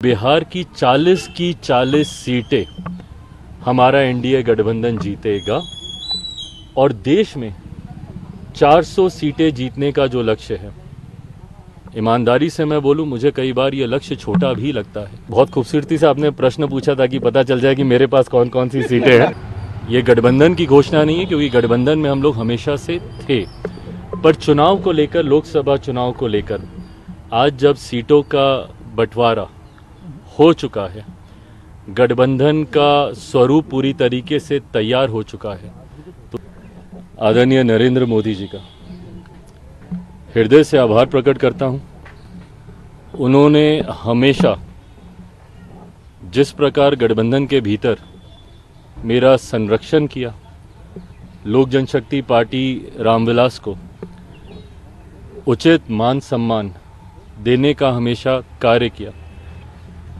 बिहार की 40 की 40 सीटें हमारा एनडीए गठबंधन जीतेगा और देश में 400 सीटें जीतने का जो लक्ष्य है, ईमानदारी से मैं बोलूँ, मुझे कई बार ये लक्ष्य छोटा भी लगता है। बहुत खूबसूरती से आपने प्रश्न पूछा था कि पता चल जाए कि मेरे पास कौन कौन सी सीटें हैं। ये गठबंधन की घोषणा नहीं है, क्योंकि गठबंधन में हम लोग हमेशा से थे। पर चुनाव को लेकर, लोकसभा चुनाव को लेकर, आज जब सीटों का बंटवारा हो चुका है। गठबंधन का स्वरूप पूरी तरीके से तैयार हो चुका है। तो आदरणीय नरेंद्र मोदी जी का हृदय से आभार प्रकट करता हूँ। उन्होंने हमेशा जिस प्रकार गठबंधन के भीतर मेरा संरक्षण किया, लोक जनशक्ति पार्टी रामविलास को उचित मान सम्मान देने का हमेशा कार्य किया।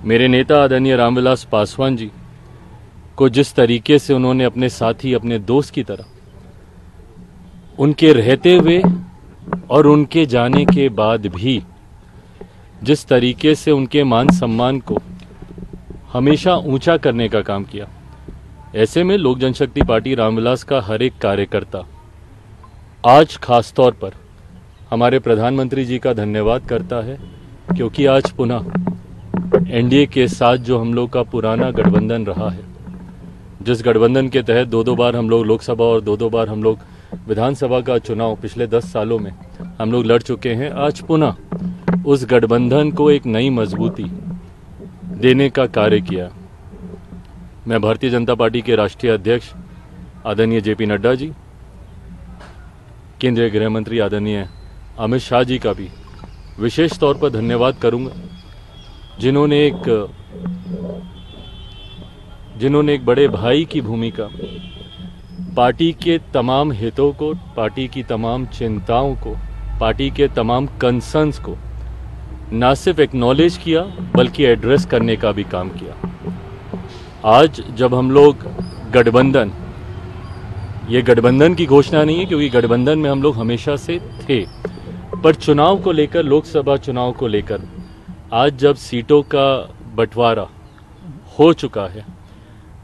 मेरे नेता आदरणीय रामविलास पासवान जी, को जिस तरीके से उन्होंने अपने साथी, अपने दोस्त की तरह, उनके रहते हुए और उनके जाने के बाद भी, जिस तरीके से उनके मान सम्मान को हमेशा ऊँचा करने का काम किया, ऐसे में लोक जनशक्ति पार्टी रामविलास का हर एक कार्यकर्ता, आज खास तौर पर हमारे प्रधानमंत्री जी का धन्यवाद करता है, क्योंकि आज पुनः एनडीए के साथ जो हम लोग का पुराना गठबंधन रहा है, जिस गठबंधन के तहत दो दो बार हम लोग लोकसभा और दो दो बार हम लोग विधानसभा का चुनाव पिछले दस सालों में हम लोग लड़ चुके हैं, आज पुनः उस गठबंधन को एक नई मजबूती देने का कार्य किया। मैं भारतीय जनता पार्टी के राष्ट्रीय अध्यक्ष आदरणीय जेपी नड्डा जी, केंद्रीय गृह मंत्री आदरणीय अमित शाह जी का भी विशेष तौर पर धन्यवाद करूँगा। जिन्होंने एक जिन्होंने एक बड़े भाई की भूमिका, पार्टी के तमाम हितों को, पार्टी की तमाम चिंताओं को, पार्टी के तमाम कंसर्न्स को ना सिर्फ़ एक्नॉलेज किया, बल्कि एड्रेस करने का भी काम किया। आज जब हम लोग गठबंधन, ये गठबंधन की घोषणा नहीं है, क्योंकि गठबंधन में हम लोग हमेशा से थे, पर चुनाव को लेकर, लोकसभा चुनाव को लेकर आज जब सीटों का बंटवारा हो चुका है,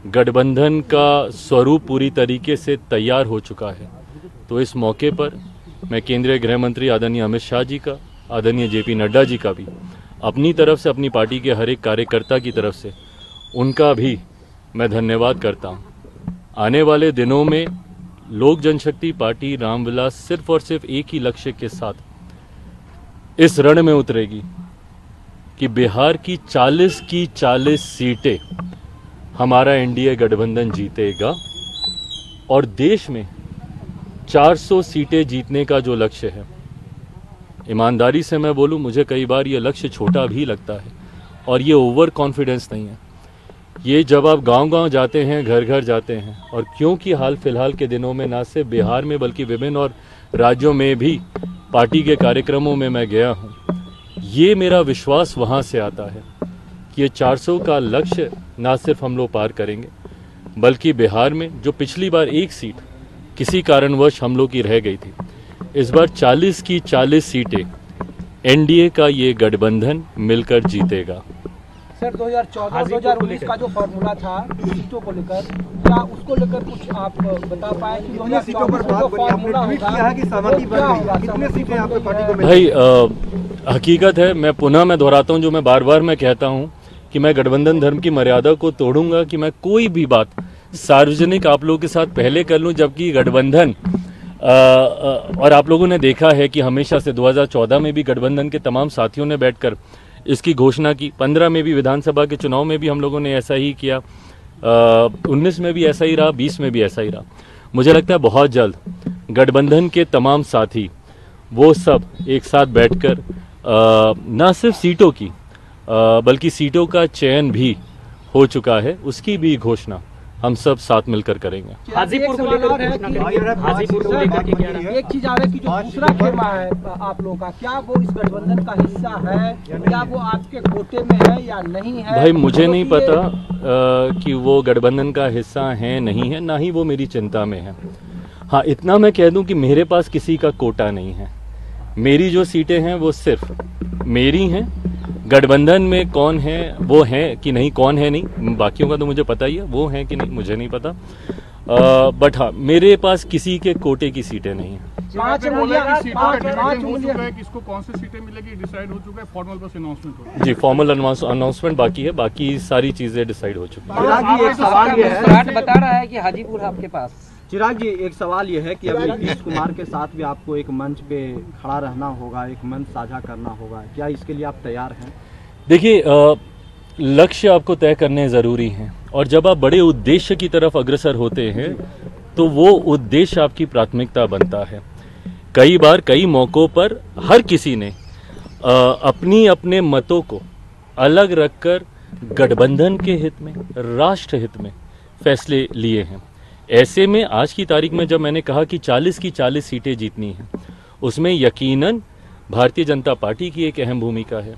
गठबंधन का स्वरूप पूरी तरीके से तैयार हो चुका है तो इस मौके पर मैं केंद्रीय गृह मंत्री आदरणीय अमित शाह जी का, आदरणीय जेपी नड्डा जी का भी, अपनी तरफ़ से, अपनी पार्टी के हर एक कार्यकर्ता की तरफ़ से, उनका भी मैं धन्यवाद करता हूँ। आने वाले दिनों में लोक जनशक्ति पार्टी रामविलास सिर्फ़ और सिर्फ़ एक ही लक्ष्य के साथ इस रण में उतरेगी कि बिहार की 40 की 40 सीटें हमारा एनडीए गठबंधन जीतेगा और देश में 400 सीटें जीतने का जो लक्ष्य है, ईमानदारी से मैं बोलूँ, मुझे कई बार ये लक्ष्य छोटा भी लगता है और ये ओवर कॉन्फिडेंस नहीं है। ये जब आप गांव-गांव जाते हैं घर घर जाते हैं और क्योंकि हाल फ़िलहाल के दिनों में ना सिर्फ़ बिहार में बल्कि विभिन्न और राज्यों में भी पार्टी के कार्यक्रमों में मैं गया हूँ ये मेरा विश्वास वहाँ से आता है कि ये 400 का लक्ष्य ना सिर्फ़ हम लोग पार करेंगे बल्कि बिहार में जो पिछली बार एक सीट किसी कारणवश हम लोग की रह गई थी इस बार 40 की 40 सीटें एनडीए का ये गठबंधन मिलकर जीतेगा। सर 2014 2019 का जो फॉर्मूला था सीटों को लेकर क्या उसको लेकर कुछ आप बता पाए कि कितनी सीटों पर बात बनी? आपने ट्वीट किया है कि सहमति बन गई। कितने सीटें आपकी पार्टी को मिली? भाई हकीकत है, मैं पुनः मैं दोहराता हूँ जो मैं बार बार मैं कहता हूँ कि मैं गठबंधन धर्म की मर्यादा को तोड़ूँगा कि मैं कोई भी बात सार्वजनिक आप लोगों के साथ पहले कर लूँ, जबकि गठबंधन और आप लोगों ने देखा है कि हमेशा से 2014 में भी गठबंधन के तमाम साथियों ने बैठकर इसकी घोषणा की। पंद्रह में भी विधानसभा के चुनाव में भी हम लोगों ने ऐसा ही किया। उन्नीस में भी ऐसा ही रहा, बीस में भी ऐसा ही रहा। मुझे लगता है बहुत जल्द गठबंधन के तमाम साथी, वो सब एक साथ बैठकर न सिर्फ़ सीटों की बल्कि सीटों का चयन भी हो चुका है उसकी भी घोषणा हम सब साथ मिलकर करेंगे। हाजीपुर को लेकर हाजीपुर को लेकर एक चीज़ आ रहा है कि जो दूसरा खेमा है आप लोगों का क्या वो इस गठबंधन का हिस्सा है क्या वो आपके कोटे में है या नहीं है? भाई मुझे नहीं पता आ, कि वो गठबंधन का हिस्सा है नहीं है ना ही वो मेरी चिंता में है। हाँ इतना मैं कह दूँ कि मेरे पास किसी का कोटा नहीं है। मेरी जो सीटें हैं वो सिर्फ़ मेरी हैं। गठबंधन में कौन है वो है कि नहीं कौन है नहीं बाकियों का तो मुझे पता ही है वो है कि नहीं मुझे नहीं पता। बट हाँ मेरे पास किसी के कोटे की सीटें नहीं हैं। पाँच हो है किसको कौन सी सीटें मिलेगी डिसाइड हो चुका है फॉर्मल बस अनाउंसमेंट हो जी फॉर्मल अनाउंसमेंट बाकी है बाकी सारी चीज़ें डिसाइड हो चुकी हैं। सवाल ये है बता रहा है कि हाजीपुर आपके पास। चिराग जी एक सवाल ये है कि अब नीतीश कुमार के साथ भी आपको एक मंच पे खड़ा रहना होगा एक मंच साझा करना होगा। क्या इसके लिए आप तैयार हैं? देखिए लक्ष्य आपको तय करने ज़रूरी हैं। और जब आप बड़े उद्देश्य की तरफ़ अग्रसर होते हैं तो वो उद्देश्य आपकी प्राथमिकता बनता है। कई बार कई मौक़ों पर हर किसी ने अपनी अपने मतों को अलग रखकर गठबंधन के हित में राष्ट्र हित में फैसले लिए हैं। ऐसे में आज की तारीख में जब मैंने कहा कि 40 की 40 सीटें जीतनी हैं, उसमें यकीनन भारतीय जनता पार्टी की एक अहम भूमिका है।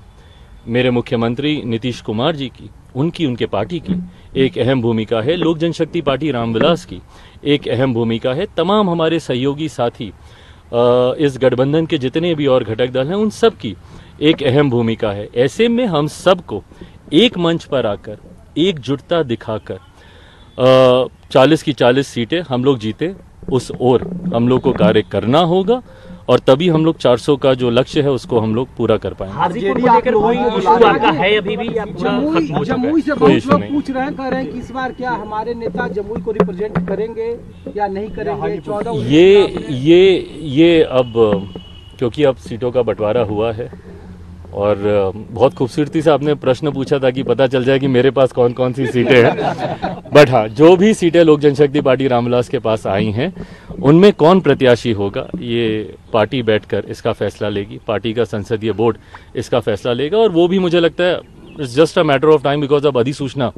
मेरे मुख्यमंत्री नीतीश कुमार जी की, उनकी, उनके पार्टी की एक अहम भूमिका है। लोक जनशक्ति पार्टी रामविलास की एक अहम भूमिका है। तमाम हमारे सहयोगी साथी इस गठबंधन के जितने भी और घटक दल हैं, उन सब की एक अहम भूमिका है। ऐसे में हम सबको एक मंच पर आकर, एकजुटता दिखाकर चालीस की चालीस सीटें हम लोग जीते उस ओर। हम लोग को कार्य करना होगा और तभी हम लोग 400 का जो लक्ष्य है उसको हम लोग पूरा कर पाएँगे। पूछ रहे हैं कह रहे हैं कि इस बार क्या हमारे नेता जमुई को रिप्रेजेंट करेंगे या नहीं करेंगे? चौदह ये ये ये अब क्योंकि अब सीटों का बंटवारा हुआ है और बहुत खूबसूरती से आपने प्रश्न पूछा था कि पता चल जाए कि मेरे पास कौन कौन सी सीटें हैं। बट हाँ जो भी सीटें लोक जनशक्ति पार्टी रामविलास के पास आई हैं, उनमें कौन प्रत्याशी होगा, ये पार्टी बैठकर इसका फैसला लेगी। पार्टी का संसदीय बोर्ड इसका फैसला लेगा और वो भी मुझे लगता है it's just a matter of time because अब अधिसूचना।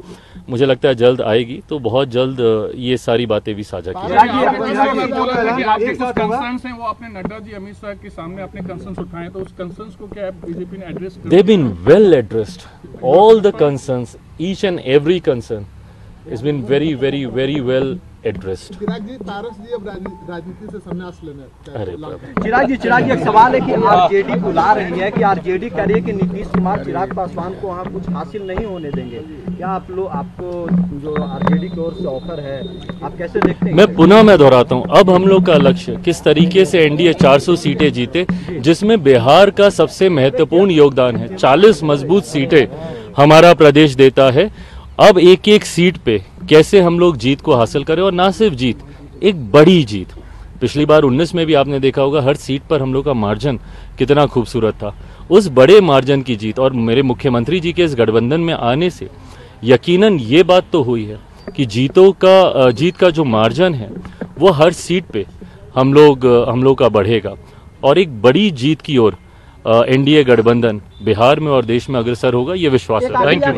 मुझे लगता है जल्द आएगी। तो बहुत जल्द ये सारी बातें भी साझा की चिराग जी, आपने चिराग जी, कल बोला था कि एक आपके कुछ साथ होगा। कंसर्न्स हैं वो आपने नड्डा जी अमित शाह के सामने अपने कंसर्न्स उठाए उस कंसर्न्स को क्या बीजेपी ने एड्रेस कर They've been well addressed. All the concerns, each and every concern, has been very, very, very well addressed. चिराग जी तारक जी अब राजनीति से संन्यास लेने अरे चिराग जी चिराग जी एक सवाल है कि आरजेडी बुला रही है कि आरजेडी कह रही है कि नीतीश कुमार चिराग पासवान को वहाँ कुछ हासिल नहीं होने देंगे? क्या आप लोग आपको जो आरजेडी की ओर से ऑफ़र है आप कैसे देखते हैं? मैं पुनः मैं दोहराता हूँ। अब हम लोग का लक्ष्य किस तरीके से एनडीए 400 सीटें जीते जिसमें बिहार का सबसे महत्वपूर्ण योगदान है। 40 मज़बूत सीटें हमारा प्रदेश देता है। अब एक एक सीट पे कैसे हम लोग जीत को हासिल करें और ना सिर्फ़ जीत, एक बड़ी जीत। पिछली बार 19 में भी आपने देखा होगा, हर सीट पर हम लोग का मार्जिन कितना खूबसूरत था। उस बड़े मार्जिन की जीत और मेरे मुख्यमंत्री जी के इस गठबंधन में आने से यकीनन ये बात तो हुई है कि जीतों का जीत का जो मार्जिन है, वो हर सीट पे हम लोग हम लोग का बढ़ेगा। और एक बड़ी जीत की ओर एनडीए गठबंधन बिहार में और देश में अग्रसर होगा ये विश्वास है। Thank you